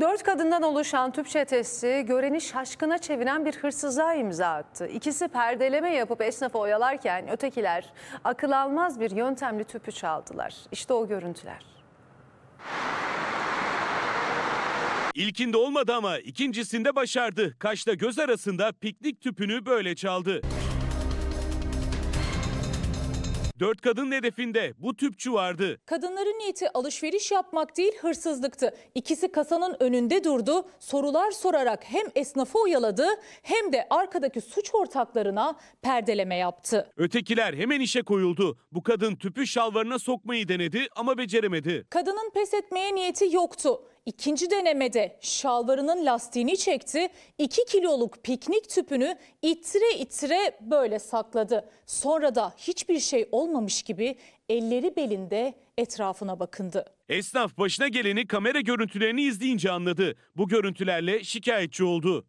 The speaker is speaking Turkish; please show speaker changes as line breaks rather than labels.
Dört kadından oluşan tüp çetesi göreni şaşkına çeviren bir hırsızlığa imza attı. İkisi perdeleme yapıp esnafı oyalarken ötekiler akıl almaz bir yöntemli tüpü çaldılar. İşte o görüntüler.
İlkinde olmadı ama ikincisinde başardı. Kaşla göz arasında piknik tüpünü böyle çaldı. Dört kadın hedefinde bu tüpçü vardı.
Kadınların niyeti alışveriş yapmak değil hırsızlıktı. İkisi kasanın önünde durdu. Sorular sorarak hem esnafı oyaladı hem de arkadaki suç ortaklarına perdeleme yaptı.
Ötekiler hemen işe koyuldu. Bu kadın tüpü şalvarına sokmayı denedi ama beceremedi.
Kadının pes etmeye niyeti yoktu. İkinci denemede şalvarının lastiğini çekti. 2 kiloluk piknik tüpünü ittire ittire böyle sakladı. Sonra da hiçbir şey olmamış gibi elleri belinde etrafına bakındı.
Esnaf başına geleni kamera görüntülerini izleyince anladı. Bu görüntülerle şikayetçi oldu.